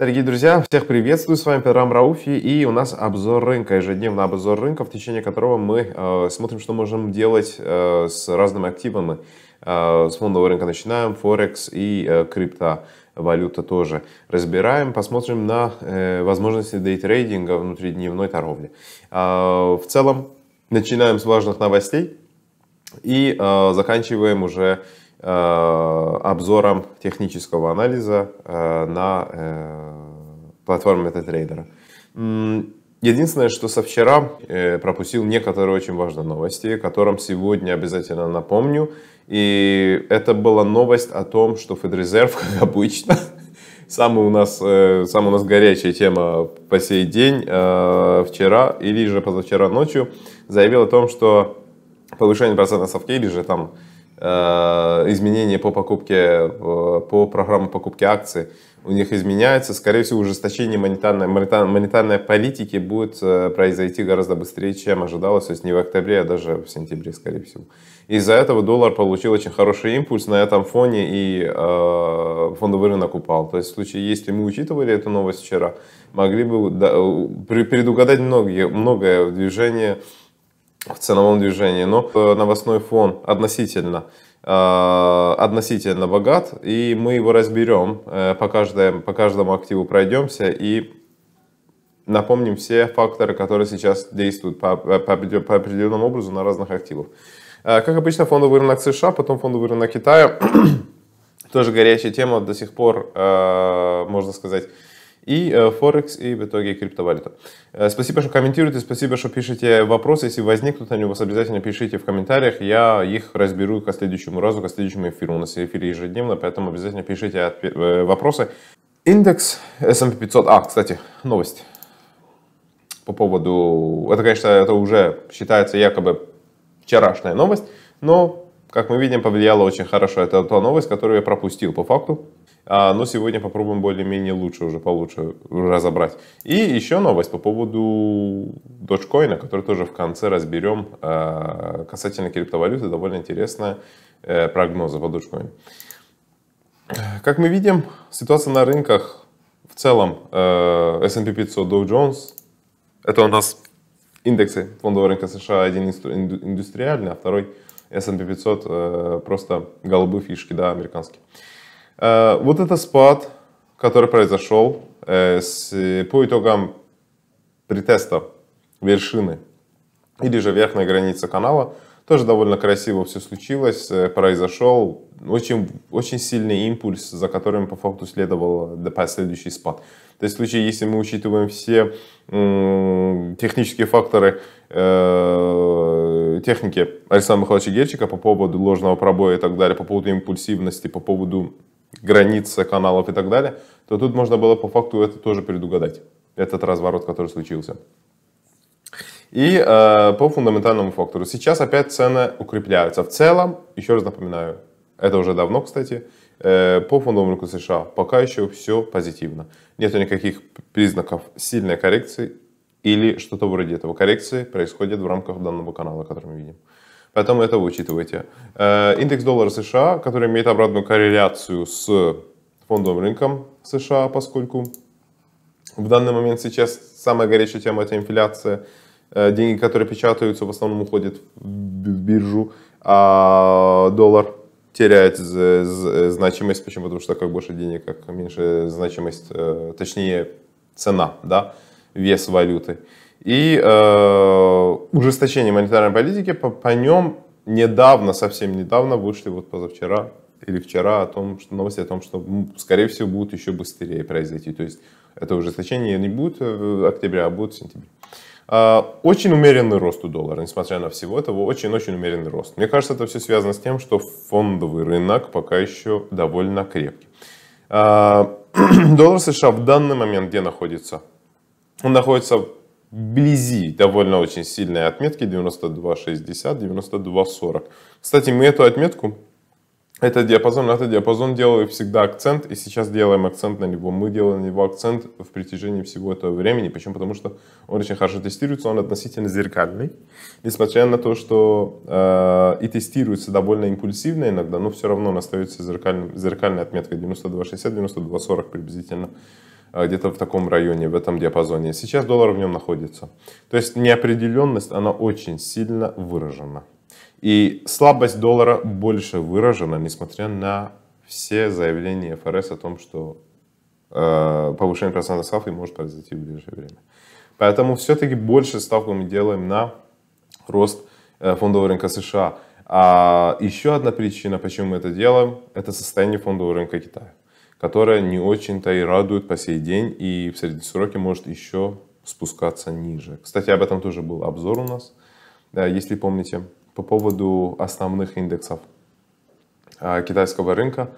Дорогие друзья, всех приветствую, с вами Петрам Рауфи и у нас обзор рынка, ежедневный обзор рынка, в течение которого мы э, смотрим, что можем делать э, с разными активами. Э, с фондового рынка начинаем, Форекс и э, криптовалюта тоже разбираем, посмотрим на э, возможности дейтрейдинга внутридневной торговли. Э, в целом, начинаем с важных новостей и э, заканчиваем уже Э, обзором технического анализа э, на э, платформе MetaTrader. Единственное, что со вчера пропустил некоторые очень важные новости, о котором сегодня обязательно напомню. И это была новость о том, что Федрезерв, как обычно, самая у нас, самая у нас горячая тема по сей день, вчера или же позавчера ночью, заявил о том, что повышение процентной ставки или же там Э, изменения по покупке, по программе покупки акций у них изменяются. Скорее всего, ужесточение монетарной, монетарной политики будет э, произойти гораздо быстрее, чем ожидалось. То есть не в октябре, а даже в сентябре, скорее всего. Из-за этого доллар получил очень хороший импульс на этом фоне и э, фондовый рынок упал. То есть в случае, если мы учитывали эту новость вчера, могли бы да, предугадать многие, многое движение в ценовом движении, но э, новостной фон относительно э, относительно богат, и мы его разберем, э, по, каждой, по каждому активу пройдемся и напомним все факторы, которые сейчас действуют по, по, по определенному образу на разных активах. Как обычно, фондовый рынок США, потом фондовый рынок Китая. Тоже горячая тема до сих пор, можно сказать, и э, Форекс, и в итоге криптовалюта. Э, спасибо, что комментируете, спасибо, что пишете вопросы. Если возникнут они у вас, обязательно пишите в комментариях. Я их разберу к следующему разу, к следующему эфиру. У нас эфир ежедневно, поэтому обязательно пишите э, вопросы. Индекс S&P 500. А, кстати, новость по поводу... Это, конечно, это уже считается якобы вчерашняя новость, но, как мы видим, повлияла очень хорошо. Это та новость, которую я пропустил по факту. А, но сегодня попробуем более-менее лучше уже получше разобрать. И еще новость по поводу Dogecoin, который тоже в конце разберем а, касательно криптовалюты. Довольно интересная э, прогнозы по Dogecoin. Как мы видим, ситуация на рынках в целом э, S&P 500, Dow Jones, это у нас индексы фондового рынка США, один индустриальный, а второй S&P 500 э, просто голубые фишки, да, американские. Э, вот это спад, который произошел э, по итогам претеста вершины или же верхней границы канала, тоже довольно красиво все случилось, э, произошел очень, очень сильный импульс, за которым по факту следовал последующий спад. То есть в случае, если мы учитываем все технические факторы э, техники Александра Михайловича Герчика по поводу ложного пробоя и так далее, по поводу импульсивности, по поводу границы каналов и так далее, то тут можно было по факту это тоже предугадать, этот разворот, который случился. И э, по фундаментальному фактору. Сейчас опять цены укрепляются. В целом, еще раз напоминаю, это уже давно, кстати, э, по фондовому рынку США пока еще все позитивно. Нет никаких признаков сильной коррекции или что-то вроде этого. Коррекции происходят в рамках данного канала, который мы видим. Поэтому это учитывайте. Э, индекс доллара США, который имеет обратную корреляцию с фондовым рынком США, поскольку в данный момент сейчас самая горячая тема это инфляция. Э, деньги, которые печатаются, в основном уходят в биржу, а доллар теряет значимость. Почему? Потому что как больше денег, как меньше значимость, э, точнее цена, да, вес валюты. И э, ужесточение монетарной политики, по, по нем недавно, совсем недавно вышли, вот позавчера или вчера, о том, что новости о том, что, скорее всего, будет еще быстрее произойти. То есть это ужесточение не будет в октябре, а будет в сентябре. Э, очень умеренный рост у доллара, несмотря на всего этого, очень-очень умеренный рост. Мне кажется, это все связано с тем, что фондовый рынок пока еще довольно крепкий. Э, доллар США в данный момент где находится? Он находится вблизи довольно очень сильные отметки 92.60, 92.40. Кстати, мы эту отметку, этот диапазон, на этот диапазон делали всегда акцент, и сейчас делаем акцент на него. Мы делаем на него акцент в протяжении всего этого времени. Почему? Потому что он очень хорошо тестируется, он относительно зеркальный. Несмотря на то, что э, и тестируется довольно импульсивно иногда, но все равно он остается зеркальным, зеркальной отметкой 92.60, 92.40 приблизительно. Где-то в таком районе, в этом диапазоне. Сейчас доллар в нем находится. То есть неопределенность, она очень сильно выражена. И слабость доллара больше выражена, несмотря на все заявления ФРС о том, что э, повышение процентной ставки может произойти в ближайшее время. Поэтому все-таки больше ставку мы делаем на рост э, фондового рынка США. А еще одна причина, почему мы это делаем, это состояние фондового рынка Китая, которое не очень-то и радует по сей день и в среднесроке может еще спускаться ниже. Кстати, об этом тоже был обзор у нас, если помните по поводу основных индексов а, китайского рынка.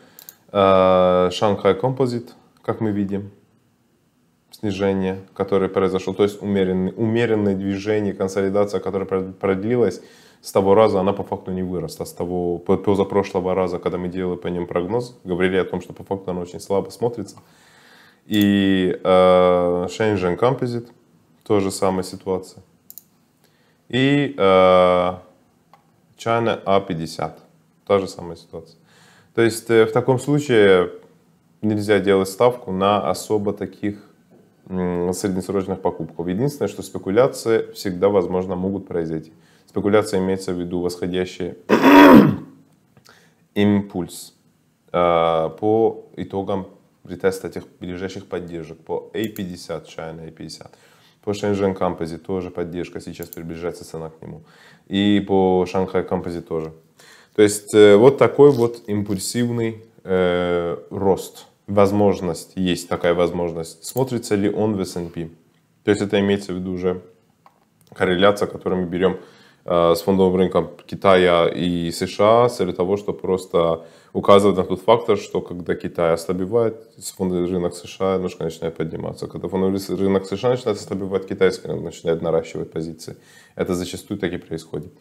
Шанхай Композит, как мы видим, снижение, которое произошло, то есть умеренное, умеренное движение, консолидация, которая продлилась с того раза, она по факту не выросла. С того позапрошлого раза, когда мы делали по ним прогноз, говорили о том, что по факту она очень слабо смотрится. И э, Shenzhen Composite, тоже самая ситуация. И э, China A50. Та же самая ситуация. То есть э, в таком случае нельзя делать ставку на особо таких среднесрочных покупков. Единственное, что спекуляции всегда, возможно, могут произойти. Спекуляция имеется в виду восходящий импульс э, по итогам ретеста этих ближайших поддержек по A50, China A50. По Shenzhen Composite тоже поддержка, сейчас приближается цена к нему. И по Shanghai Composite тоже. То есть э, вот такой вот импульсивный э, рост. Возможность, есть такая возможность. Смотрится ли он в S&P? То есть это имеется в виду уже корреляция, которую мы берем с фондовым рынком Китая и США с целью того, чтобы просто указывает на тот фактор, что когда Китай ослабевает, фондовый рынок США немножко начинает подниматься. Когда фондовый рынок США начинает ослабевать, рынок начинает наращивать позиции. Это зачастую так и происходит.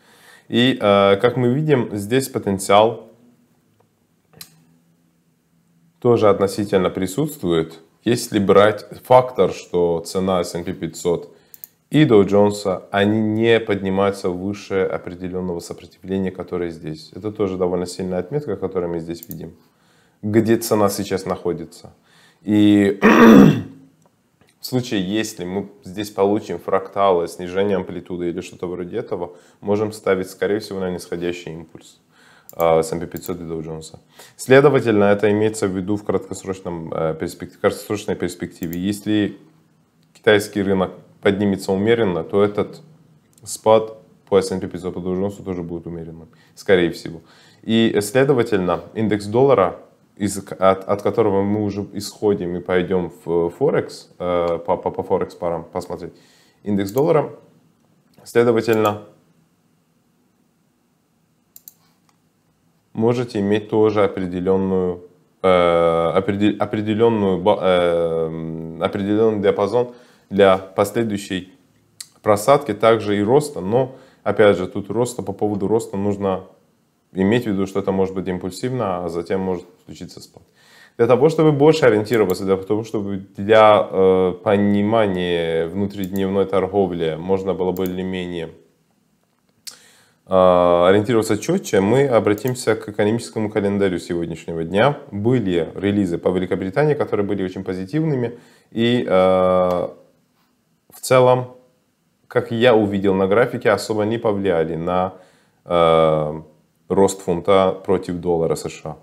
И, э, как мы видим, здесь потенциал тоже относительно присутствует. Если брать фактор, что цена S&P 500 и Dow Jones, они не поднимаются выше определенного сопротивления, которое здесь. Это тоже довольно сильная отметка, которую мы здесь видим. Где цена сейчас находится. И в случае, если мы здесь получим фракталы, снижение амплитуды или что-то вроде этого, можем ставить, скорее всего, на нисходящий импульс. S&P 500 и Dow Jones. Следовательно, это имеется в виду в краткосрочном, э, перспективе, краткосрочной перспективе. Если китайский рынок поднимется умеренно, то этот спад по S&P 500 по тоже будет умеренным, скорее всего. И, следовательно, индекс доллара, из, от, от которого мы уже исходим и пойдем в Форекс, э, по, по, по Форекс парам посмотреть, индекс доллара, следовательно, можете иметь тоже определенную, э, определенную, э, определенный диапазон для последующей просадки, также и роста. Но, опять же, тут роста, по поводу роста нужно иметь в виду, что это может быть импульсивно, а затем может случиться спад. Для того, чтобы больше ориентироваться, для того, чтобы для э, понимания внутридневной торговли можно было более-менее э, ориентироваться четче, мы обратимся к экономическому календарю сегодняшнего дня. Были релизы по Великобритании, которые были очень позитивными, и э, в целом, как я увидел на графике, особо не повлияли на э, рост фунта против доллара США.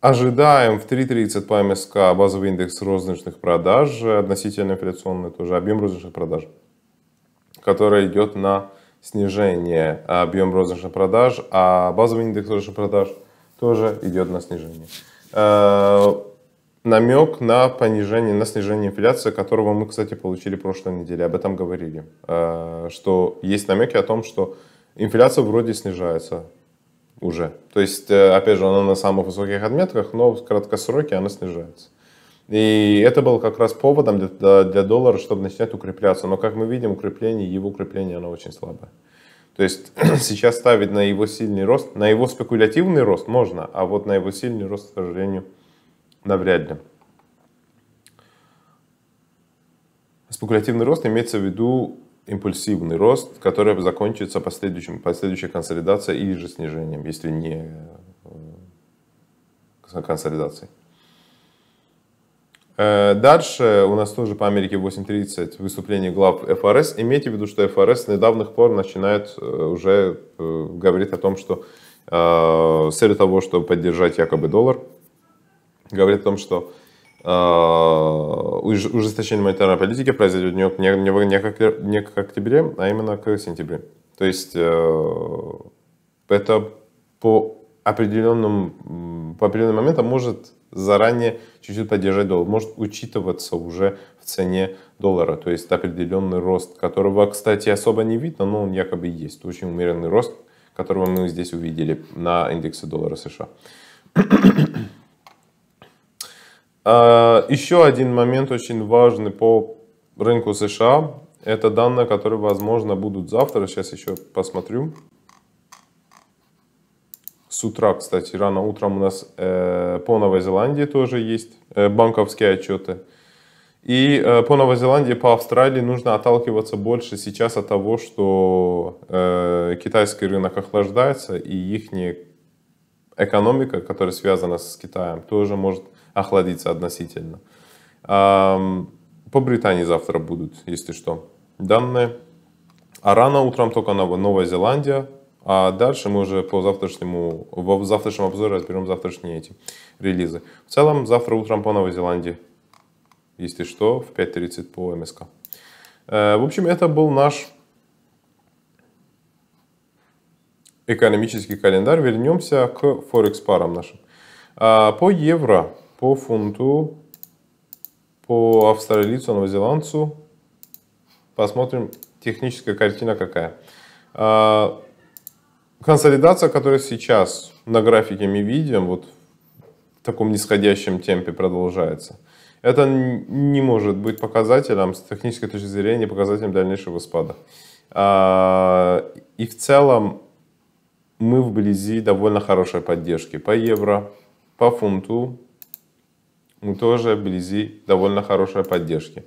Ожидаем в 3.30 по МСК базовый индекс розничных продаж, относительно инфляционный тоже объем розничных продаж, который идет на снижение объем розничных продаж, а базовый индекс розничных продаж тоже идет на снижение. Намек на понижение, на снижение инфляции, которого мы, кстати, получили прошлой неделе. Об этом говорили. Э, что есть намеки о том, что инфляция вроде снижается уже. То есть, э, опять же, она на самых высоких отметках, но в краткосроке она снижается. И это был как раз поводом для, для доллара, чтобы начинать укрепляться. Но, как мы видим, укрепление, его укрепление, оно очень слабое. То есть сейчас ставить на его сильный рост, на его спекулятивный рост можно, а вот на его сильный рост, к сожалению, навряд ли. Спекулятивный рост имеется в виду импульсивный рост, который закончится последующим, последующей консолидацией или же снижением, если не э, консолидацией. Э, дальше у нас тоже по Америке 8.30 выступление глав ФРС. Имейте в виду, что ФРС с недавних пор начинает э, уже говорить о том, что с целью того, чтобы поддержать якобы доллар, говорит о том, что ужесточение монетарной политики произойдет не, не, не, не, к, не к октябре, а именно к сентябрю. То есть это по определенным, по определенным моментам может заранее чуть-чуть поддержать доллар. Может учитываться уже в цене доллара. То есть определенный рост, которого, кстати, особо не видно, но он якобы есть. Очень умеренный рост, которого мы здесь увидели на индексе доллара США. А, еще один момент очень важный по рынку США. Это данные, которые, возможно, будут завтра. Сейчас еще посмотрю. С утра, кстати, рано утром у нас э, по Новой Зеландии тоже есть э, банковские отчеты. И э, по Новой Зеландии, по Австралии нужно отталкиваться больше сейчас от того, что э, китайский рынок охлаждается, и их экономика, которая связана с Китаем, тоже может охладиться относительно. По Британии завтра будут, если что, данные. А рано утром только Новая Зеландия, а дальше мы уже по завтрашнему, в завтрашнем обзоре разберем завтрашние эти релизы. В целом, завтра утром по Новой Зеландии, если что, в 5.30 по МСК. Э, в общем, это был наш экономический календарь. Вернемся к Форекс парам нашим. А, по евро, по фунту, по австралийцу, новозеландцу посмотрим техническая картина какая. А, консолидация, которая сейчас на графике мы видим, вот в таком нисходящем темпе продолжается, это не может быть показателем с технической точки зрения, показателем дальнейшего спада. А, и в целом мы вблизи довольно хорошей поддержки по евро, по фунту. Мы тоже вблизи довольно хорошей поддержки.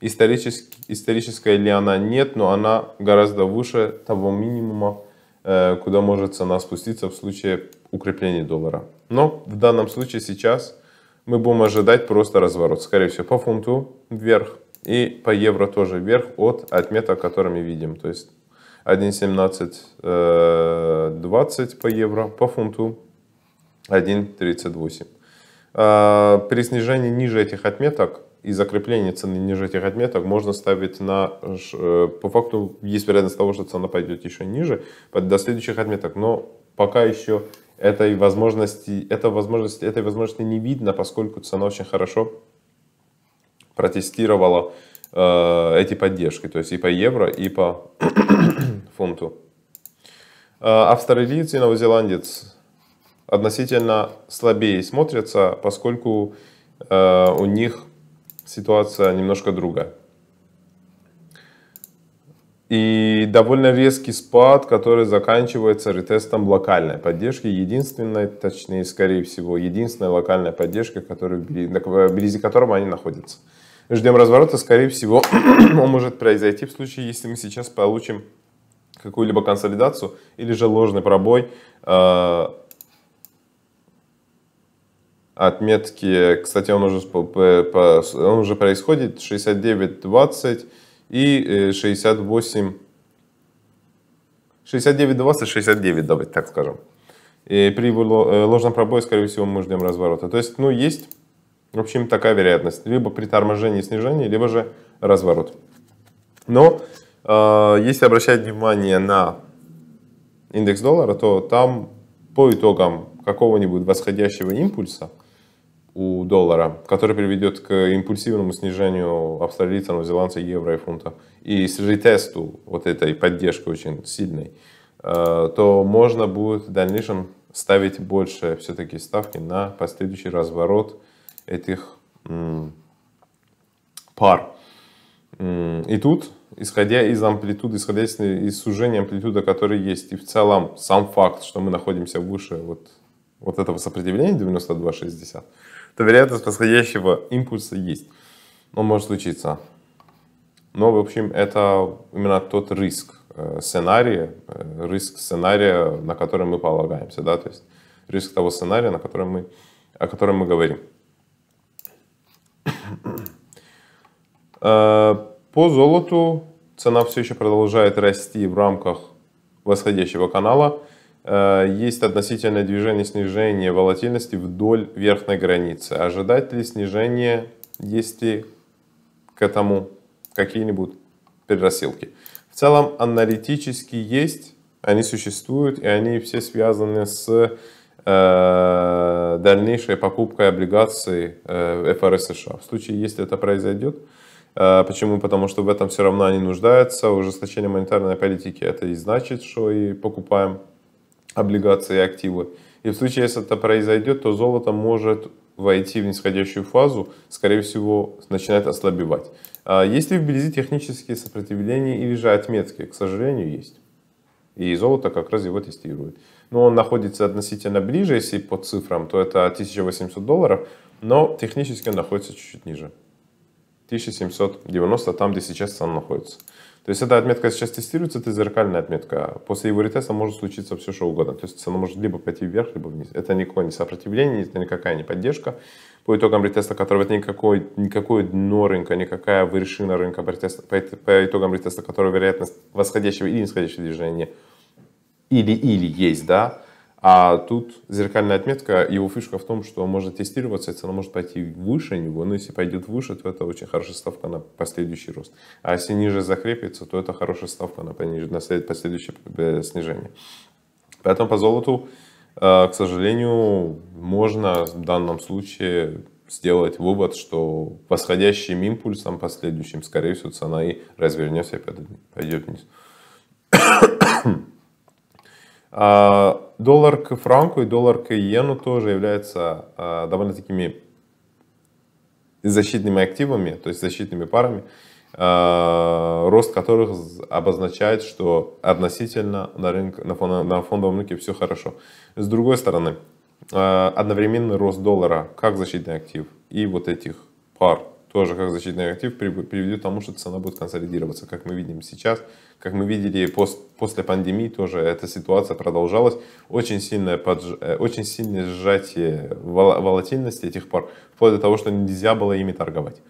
Исторически, историческая ли она нет, но она гораздо выше того минимума, Э, куда может цена спуститься в случае укрепления доллара. Но в данном случае сейчас мы будем ожидать просто разворот. Скорее всего, по фунту вверх и по евро тоже вверх от отметок, которые мы видим. То есть 1.1720 э, по евро, по фунту 1.38. Э, при снижении ниже этих отметок и закрепление цены ниже этих отметок можно ставить на... Э, по факту есть вероятность того, что цена пойдет еще ниже до следующих отметок, но пока еще этой возможности, этой возможности, этой возможности не видно, поскольку цена очень хорошо протестировала э, эти поддержки, то есть и по евро, и по фунту. Э, австралиец и новозеландец относительно слабее смотрятся, поскольку э, у них ситуация немножко другая. И довольно резкий спад, который заканчивается ретестом локальной поддержки. Единственной, точнее, скорее всего, единственная локальная поддержка, которая, вблизи которого они находятся. Ждем разворота, скорее всего, он может произойти в случае, если мы сейчас получим какую-либо консолидацию или же ложный пробой э, отметки, кстати, он уже, он уже происходит 69-20 и 68 69-20, 69, давайте так скажем. И при э, ложном пробое, скорее всего, мы ждем разворота. То есть, ну, есть, в общем, такая вероятность. Либо при торможении и снижении, либо же разворот. Но, э, если обращать внимание на индекс доллара, то там по итогам какого-нибудь восходящего импульса – у доллара, который приведет к импульсивному снижению австралийца, новозеландца, евро и фунта, и ретесту вот этой поддержки очень сильной, э, то можно будет в дальнейшем ставить больше все-таки ставки на последующий разворот этих пар. И тут, исходя из амплитуды, исходя из сужения амплитуды, которая есть, и в целом сам факт, что мы находимся выше вот, вот этого сопротивления 92,60, то вероятность восходящего импульса есть. Он может случиться. Но, в общем, это именно тот риск э, сценария, э, риск сценария, на который мы полагаемся, да, то есть риск того сценария, на котором мы, о котором мы говорим. Э, по золоту цена все еще продолжает расти в рамках восходящего канала. Э, есть относительное движение снижения волатильности вдоль верхней границы. Ожидать ли снижение, есть ли к этому какие-нибудь перерасилки? В целом аналитически есть, они существуют, и они все связаны с э, дальнейшей покупкой облигаций э, ФРС США. В случае, если это произойдет, э, Почему? Потому что в этом все равно они нуждаются. Ужесточение монетарной политики это и значит, что и покупаем облигации и активы. И в случае, если это произойдет, то золото может войти в нисходящую фазу, скорее всего, начинает ослабевать. А есть ли вблизи технические сопротивления или же отметки? К сожалению, есть. И золото как раз его тестирует. Но он находится относительно ближе, если по цифрам, то это 1800 долларов, но технически он находится чуть-чуть ниже. 1790, там, где сейчас цена находится. То есть эта отметка сейчас тестируется, это зеркальная отметка. После его ретеста может случиться все, что угодно. То есть цена может либо пойти вверх, либо вниз. Это никакое не сопротивление, это никакая не поддержка. По итогам ретеста, который это никакой, никакое дно рынка, никакая вершина рынка по, ретеста, по, по итогам ретеста, который вероятность восходящего или нисходящего движения или-или есть, да, а тут зеркальная отметка, его фишка в том, что может тестироваться, и цена может пойти выше него, но если пойдет выше, то это очень хорошая ставка на последующий рост. А если ниже закрепится, то это хорошая ставка на, на последующее э, снижение. Поэтому по золоту, э, к сожалению, можно в данном случае сделать вывод, что восходящим импульсом последующим, скорее всего, цена и развернется и пойдет вниз. Доллар к франку и доллар к иену тоже являются а, довольно такими защитными активами, то есть защитными парами, а, рост которых обозначает, что относительно на, рынке, на, фон, на фондовом рынке все хорошо. С другой стороны, одновременный рост доллара как защитный актив и вот этих пар тоже как защитный актив приведет к тому, что цена будет консолидироваться, как мы видим сейчас, как мы видели пост, после пандемии тоже эта ситуация продолжалась. Очень сильное, подж... Э, очень сильное сжатие волатильности этих пар, вплоть до того, что нельзя было ими торговать.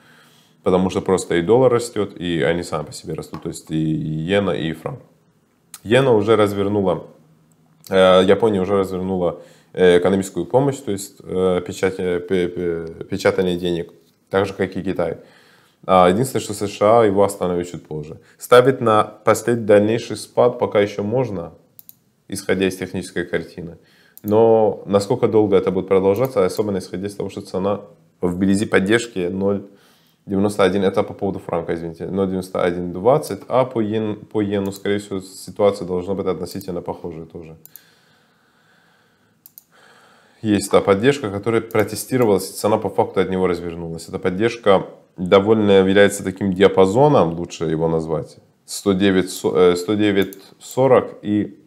Потому что просто и доллар растет, и они сами по себе растут, то есть и иена, и франк. Иена уже развернула, э, Япония уже развернула э, экономическую помощь, то есть печатание, печатание денег так же, как и Китай. А, единственное, что США его остановит чуть позже. Ставить на последний дальнейший спад пока еще можно, исходя из технической картины. Но насколько долго это будет продолжаться, особенно исходя из того, что цена вблизи поддержки 0,91, это по поводу франка, извините, 0,9120, а по, йен, по йену, скорее всего, ситуация должна быть относительно похожая тоже есть та поддержка, которая протестировалась, и цена по факту от него развернулась. Эта поддержка довольно является таким диапазоном, лучше его назвать, 109.40 109, э, и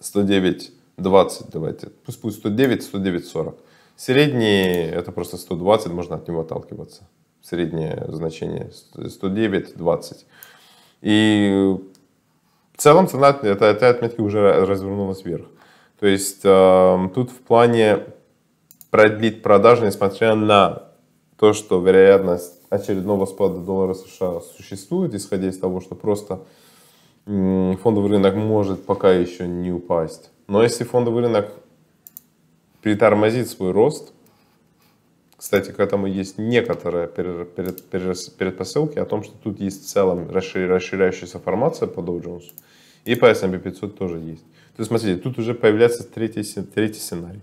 109.20, давайте, пусть будет 109, 109.40. Средний это просто 120, можно от него отталкиваться. Среднее значение 109.20. И в целом цена этой отметки уже развернулась вверх. То есть э, тут в плане продлить продажи, несмотря на то, что вероятность очередного спада доллара США существует, исходя из того, что просто фондовый рынок может пока еще не упасть. Но если фондовый рынок притормозит свой рост, кстати, к этому есть некоторые предпосылки о том, что тут есть в целом расширяющаяся формация по Dow Jones, и по S&P 500 тоже есть. То смотрите, тут уже появляется третий, третий сценарий.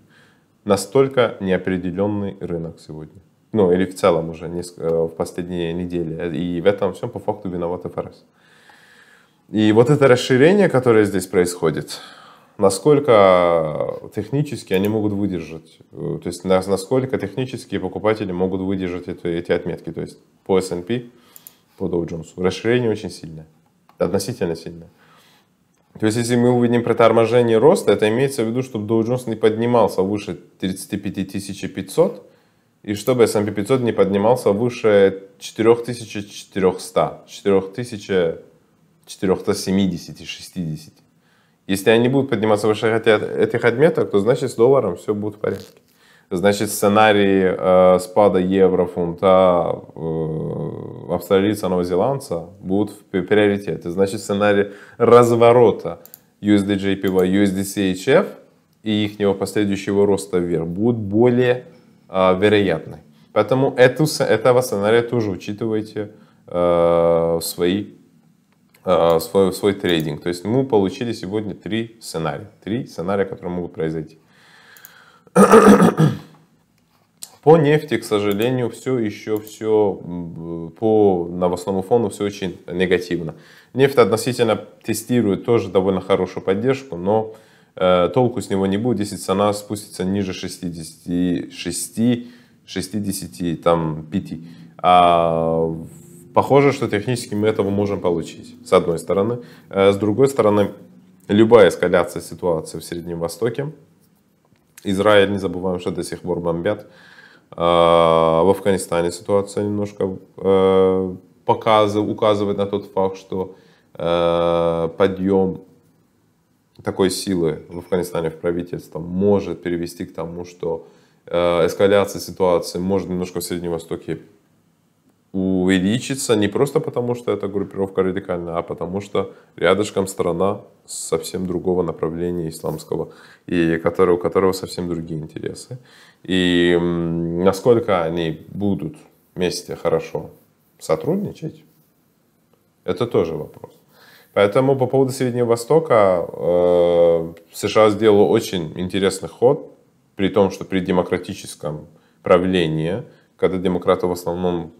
Настолько неопределенный рынок сегодня. Ну, или в целом уже э, в последние недели. И в этом всем по факту виноват ФРС. И вот это расширение, которое здесь происходит, насколько технически они могут выдержать, э, то есть насколько технические покупатели могут выдержать эти, эти отметки, то есть по S&P, по Dow Jones. Расширение очень сильное, относительно сильное. То есть, если мы увидим приторможение роста, это имеется в виду, чтобы Dow Jones не поднимался выше 35 500, и чтобы S&P 500 не поднимался выше 4400, 4470, 60. Если они будут подниматься выше этих отметок, то значит с долларом все будет в порядке. Значит сценарий э, спада евро, фунта, э, австралийца, новозеландца будут в приоритете. Значит сценарий разворота USDJPY, USDCHF и их последующего роста вверх будут более э, вероятны. Поэтому эту, этого сценария тоже учитывайте э, в свои Э, свой, свой трейдинг. То есть мы получили сегодня три сценария. Три сценария, которые могут произойти. По нефти, к сожалению, все еще все по новостному фону все очень негативно. Нефть относительно тестирует тоже довольно хорошую поддержку, но э, толку с него не будет, если цена спустится ниже 66, 60, там, 5. А Похоже, что технически мы этого можем получить, с одной стороны. Э, с другой стороны, любая эскаляция ситуации в Среднем Востоке, Израиль, не забываем, что до сих пор бомбят, в Афганистане ситуация немножко э, показывает, указывает на тот факт, что подъем такой силы в Афганистане в правительство может привести к тому, что эскаляция ситуации может немножко в Среднем Востоке увеличится не просто потому, что эта группировка радикальная, а потому что рядышком страна совсем другого направления исламского, и который, у которого совсем другие интересы. И насколько они будут вместе хорошо сотрудничать, это тоже вопрос. Поэтому по поводу Среднего Востока э, США сделала очень интересный ход, при том, что при демократическом правлении – когда демократы в основном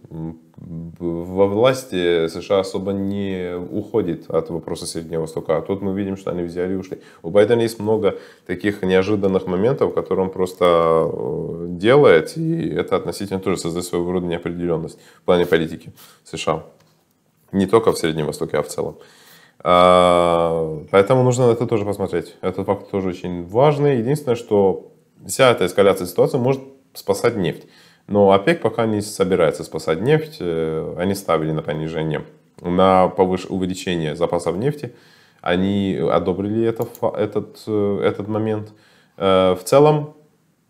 во власти, США особо не уходит от вопроса Среднего Востока. А тут мы видим, что они взяли и ушли. У Байдена есть много таких неожиданных моментов, которые он просто э, делает, и это относительно тоже создает своего рода неопределенность в плане политики США. Не только в Среднем Востоке, а в целом. А, поэтому нужно это тоже посмотреть. Этот факт тоже очень важный. Единственное, что вся эта эскаляция ситуации может спасать нефть. Но ОПЕК пока не собирается спасать нефть. Э, они ставили на понижение, на повыш... увеличение запасов нефти. Они одобрили это, этот, э, этот момент. Э, в целом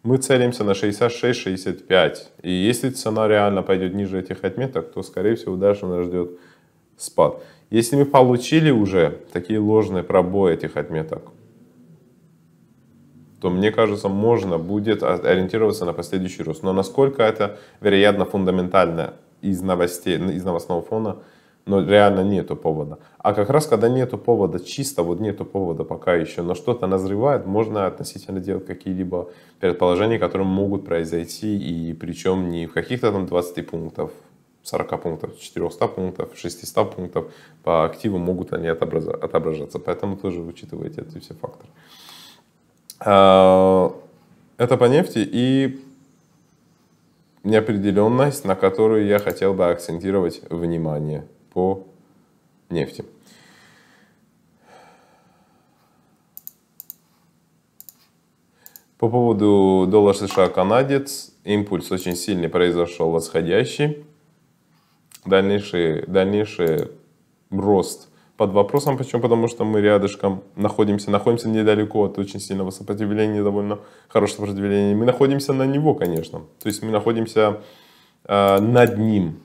мы целимся на 66-65. И если цена реально пойдет ниже этих отметок, то, скорее всего, дальше нас ждет спад. Если мы получили уже такие ложные пробои этих отметок, то, мне кажется, можно будет ориентироваться на последующий рост. Но насколько это, вероятно, фундаментально из новостей, из новостного фона, но реально нету повода. А как раз когда нету повода, чисто вот нету повода пока еще, но что-то назревает, можно относительно делать какие-либо предположения, которые могут произойти, и причем не в каких-то там 20 пунктов, 40 пунктов, 400 пунктов, 600 пунктов по активу могут они отображаться. Поэтому тоже учитывайте эти все факторы. А, это по нефти и неопределенность, на которую я хотел бы акцентировать внимание по нефти. По поводу доллар США канадец, импульс очень сильный произошел восходящий. Дальнейший, дальнейший рост под вопросом. Почему? Потому что мы рядышком находимся, находимся недалеко от очень сильного сопротивления, довольно хорошего сопротивления. Мы находимся на него, конечно. То есть мы находимся э, над ним.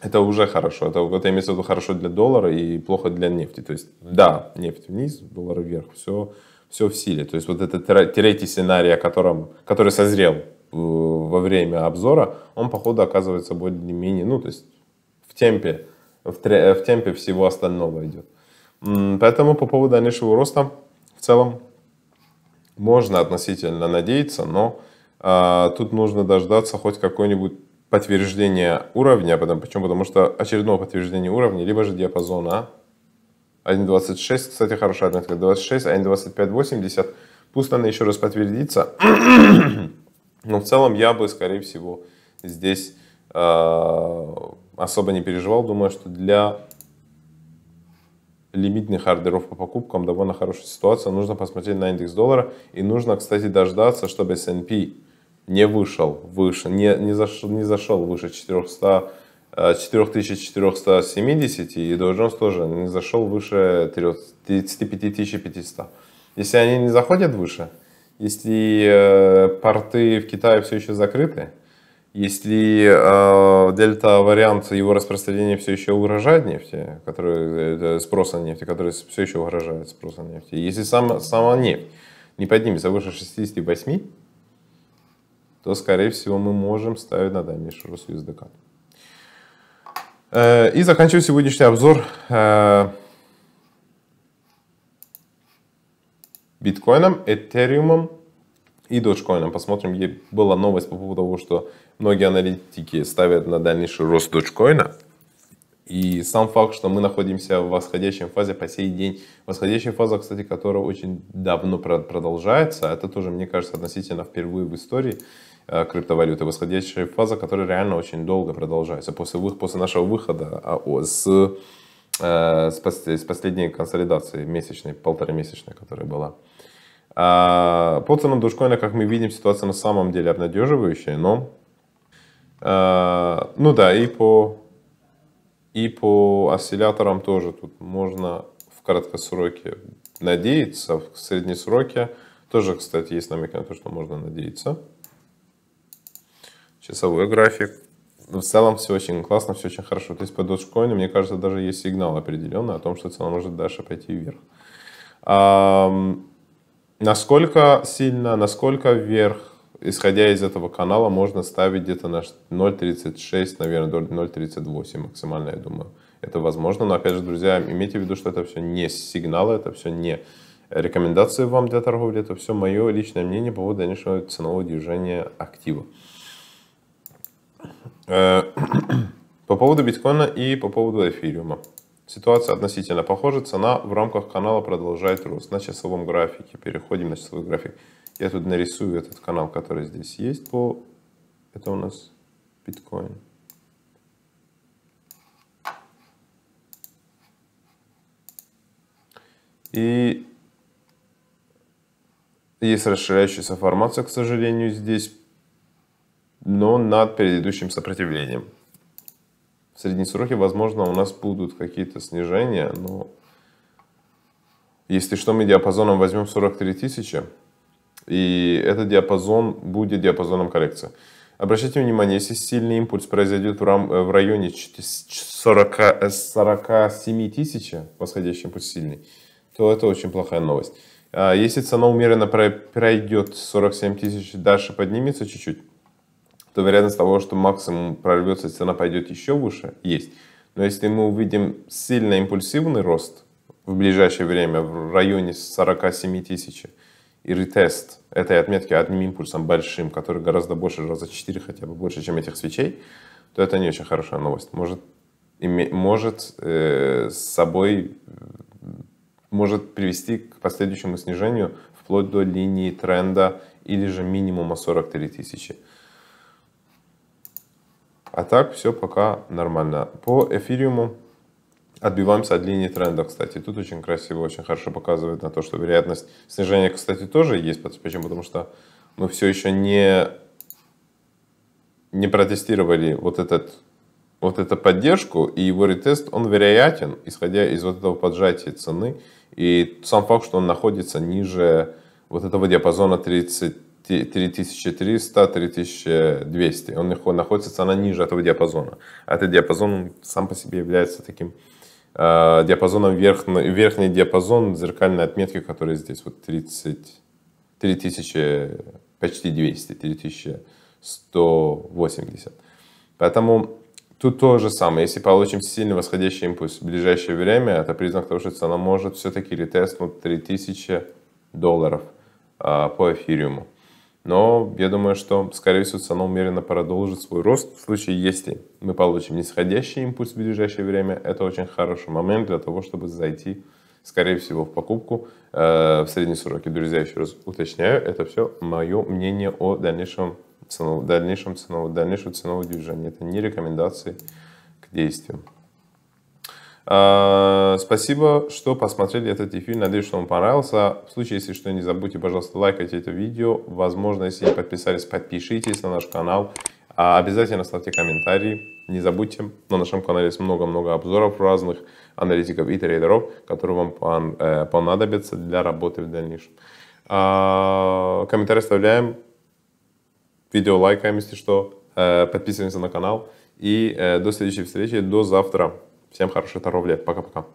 Это уже хорошо. Это, это имеется в виду хорошо для доллара и плохо для нефти. То есть, да, нефть вниз, доллар вверх. Все, все в силе. То есть, вот этот третий сценарий, о котором, который созрел э, во время обзора, он, походу, оказывается более-менее, ну, то есть, в темпе в, в темпе всего остального идет. Поэтому по поводу дальнейшего роста в целом можно относительно надеяться, но а, тут нужно дождаться хоть какое-нибудь подтверждение уровня. Потому, почему? Потому что очередное подтверждение уровня, либо же диапазона 1.26, кстати, хорошая отметка, 26, 1.25.80. Пусть она еще раз подтвердится. Но в целом я бы, скорее всего, здесь э, особо не переживал. Думаю, что для лимитных ордеров по покупкам довольно хорошая ситуация. Нужно посмотреть на индекс доллара. И нужно, кстати, дождаться, чтобы S&P не вышел выше, не, не, зашел, не зашел выше 400, 4470 и Dow Jones тоже не зашел выше 35 500. Если они не заходят выше, если э, порты в Китае все еще закрыты, если э, дельта-вариант его распространения все еще угрожает нефти, который, спроса на нефть, который все еще угрожает спроса на нефть, если сам, сама нефть не поднимется выше 68, то, скорее всего, мы можем ставить на дальнейший рост USDK. Э, и заканчиваю сегодняшний обзор э, биткоином, этериумом и доджкоином. Посмотрим, была новость по поводу того, что многие аналитики ставят на дальнейший рост доджкоина. И сам факт, что мы находимся в восходящей фазе по сей день, восходящая фаза, кстати, которая очень давно продолжается, это тоже, мне кажется, относительно впервые в истории э, криптовалюты, восходящая фаза, которая реально очень долго продолжается. После, после нашего выхода а, с, э, с, последней консолидации месячной, полтора месячной, которая была. А по ценам Dogecoin, как мы видим, ситуация на самом деле обнадеживающая, но ну да, и по, и по осцилляторам тоже тут можно в краткосроке надеяться, в среднесроке тоже, кстати, есть намек на то, что можно надеяться. Часовой график. В целом все очень классно, все очень хорошо. То есть по Dogecoin, мне кажется, даже есть сигнал определенный о том, что цена может дальше пойти вверх. Насколько сильно, насколько вверх, исходя из этого канала, можно ставить где-то на 0.36, наверное, до 0.38 максимально, я думаю. Это возможно, но опять же, друзья, имейте в виду, что это все не сигналы, это все не рекомендации вам для торговли, это все мое личное мнение по поводу дальнейшего ценового движения актива. Э, по поводу биткоина и по поводу эфириума. Ситуация относительно похожа, цена в рамках канала продолжает рост. На часовом графике, переходим на часовой график. Я тут нарисую этот канал, который здесь есть. По... Это у нас биткоин. И есть расширяющаяся формация, к сожалению, здесь, но над предыдущим сопротивлением. Средние сроки, возможно, у нас будут какие-то снижения, но если что, мы диапазоном возьмем 43 тысячи, и этот диапазон будет диапазоном коррекции. Обращайте внимание, если сильный импульс произойдет в, рам, в районе 40, 47 тысяч, восходящий импульс сильный, то это очень плохая новость. А если цена умеренно пройдет 47 тысяч, дальше поднимется чуть-чуть, то вероятность того, что максимум прорвется, цена пойдет еще выше, есть. Но если мы увидим сильно импульсивный рост в ближайшее время в районе 47 тысяч и ретест этой отметки одним импульсом большим, который гораздо больше, раза 4 хотя бы больше, чем этих свечей, то это не очень хорошая новость. Может, име, может э, с собой может привести к последующему снижению вплоть до линии тренда или же минимума 43 тысячи. А так все пока нормально. По эфириуму отбиваемся от линии тренда, кстати. Тут очень красиво, очень хорошо показывает на то, что вероятность снижения, кстати, тоже есть. Почему? Потому что мы все еще не, не протестировали вот, этот, вот эту поддержку, и его ретест, он вероятен, исходя из вот этого поджатия цены. И сам факт, что он находится ниже вот этого диапазона 30 3300-3200. Он находится цена ниже этого диапазона. А этот диапазон сам по себе является таким диапазоном, верх, верхний диапазон зеркальной отметки, который здесь вот 30, 3000, почти 200, 3180. Поэтому тут то же самое. Если получим сильный восходящий импульс в ближайшее время, это признак того, что цена может все-таки ретестнуть 3000 долларов э, по эфириуму. Но я думаю, что, скорее всего, цена умеренно продолжит свой рост. В случае, если мы получим нисходящий импульс в ближайшее время, это очень хороший момент для того, чтобы зайти, скорее всего, в покупку э, в средние сроки. Друзья, еще раз уточняю, это все мое мнение о дальнейшем ценов, дальнейшем ценовом, дальнейшем ценовом движении. Это не рекомендации к действию. А, спасибо, что посмотрели этот эфир. Надеюсь, что вам понравился. В случае, если что, не забудьте, пожалуйста, лайкайте это видео. Возможно, если не подписались, подпишитесь на наш канал. А обязательно ставьте комментарии. Не забудьте, на нашем канале есть много-много обзоров разных аналитиков и трейдеров, которые вам э, понадобятся для работы в дальнейшем. А, комментарий оставляем, видео лайкаем, если что, э, подписываемся на канал. И э, до следующей встречи, до завтра. Всем хорошей торговли. Пока-пока.